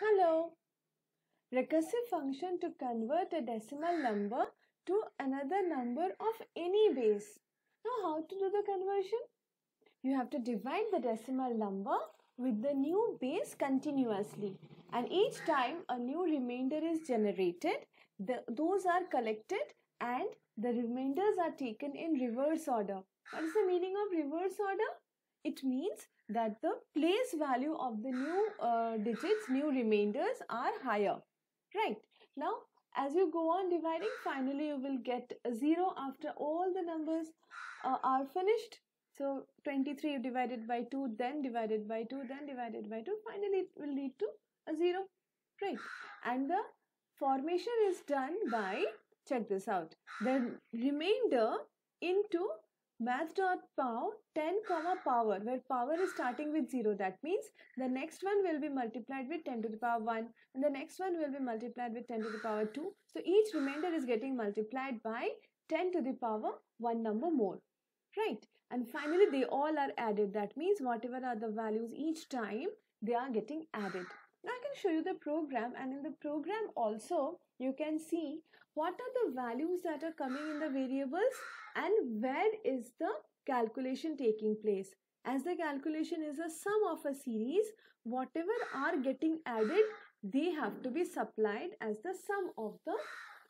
Hello. Recursive function to convert a decimal number to another number of any base. Now how to do the conversion? You have to divide the decimal number with the new base continuously and each time a new remainder is generated the, those are collected and the remainders are taken in reverse order. What is the meaning of reverse order? It means that the place value of the new uh, digits, new remainders are higher. Right. Now, as you go on dividing, finally you will get a 0 after all the numbers uh, are finished. So, 23 divided by 2, then divided by 2, then divided by 2, finally it will lead to a 0. Right. And the formation is done by, check this out, the remainder into math.pow 10 comma power where power is starting with 0 that means the next one will be multiplied with 10 to the power 1 and the next one will be multiplied with 10 to the power 2 so each remainder is getting multiplied by 10 to the power 1 number more right? And finally they all are added. That means whatever are the values each time they are getting added now I can show you the program and in the program also you can see what are the values that are coming in the variables and where is the calculation taking place. As the calculation is a sum of a series, whatever are getting added, they have to be supplied as the sum of the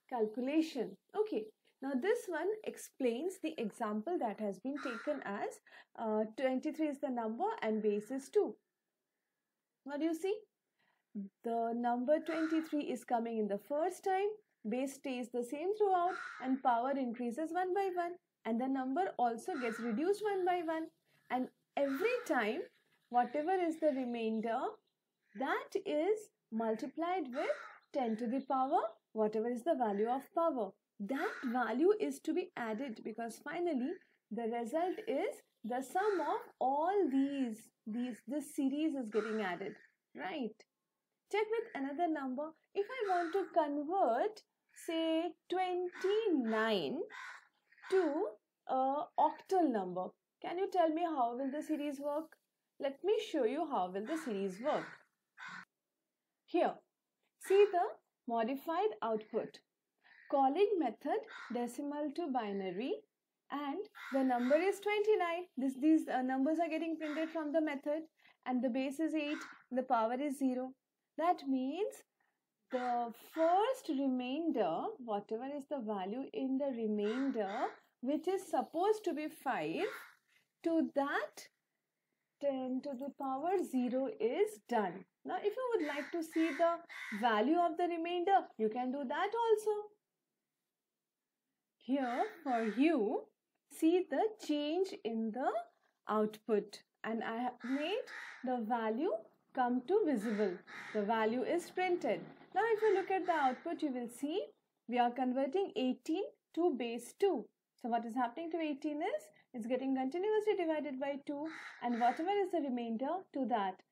calculation. Okay. Now this one explains the example that has been taken as uh, 23 is the number and base is 2. What do you see? The number 23 is coming in the first time. Base stays the same throughout and power increases one by one. And the number also gets reduced one by one. And every time whatever is the remainder that is multiplied with 10 to the power whatever is the value of power. That value is to be added because finally the result is the sum of all these these this series is getting added right check with another number if i want to convert say 29 to a octal number. Can you tell me how will the series work? Let me show you how will the series work. Here, see the modified output. Calling method decimal to binary and the number is 29. This, these uh, numbers are getting printed from the method and the base is 8, the power is 0. That means the first remainder, whatever is the value in the remainder, which is supposed to be 5, to that 10 to the power 0 is done. Now, if you would like to see the value of the remainder, you can do that also. Here, for you, see the change in the output and I have made the value come to visible. The value is printed. Now if you look at the output, you will see we are converting 18 to base 2. So what is happening to 18 is it's getting continuously divided by 2 and whatever is the remainder to that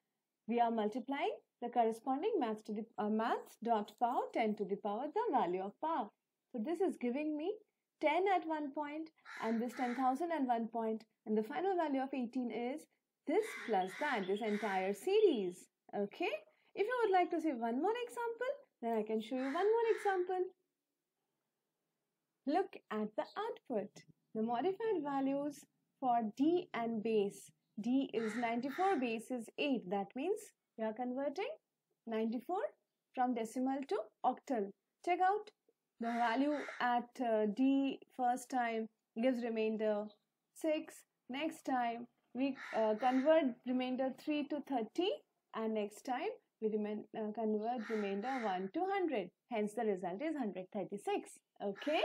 we are multiplying the corresponding maths to the uh, maths dot power 10 to the power the value of power. So this is giving me 10 at one point and this 10,000 at one point and the final value of 18 is this plus that this entire series. Okay. If you would like to see one more example, then I can show you one more example. Look at the output. The modified values for D and base. D is 94, base is 8. That means we are converting 94 from decimal to octal. Check out the value at uh, D first time gives remainder 6. Next time we uh, convert remainder 3 to 30 and next time we remain, uh, convert remainder 1 to 100. Hence the result is 136. Okay.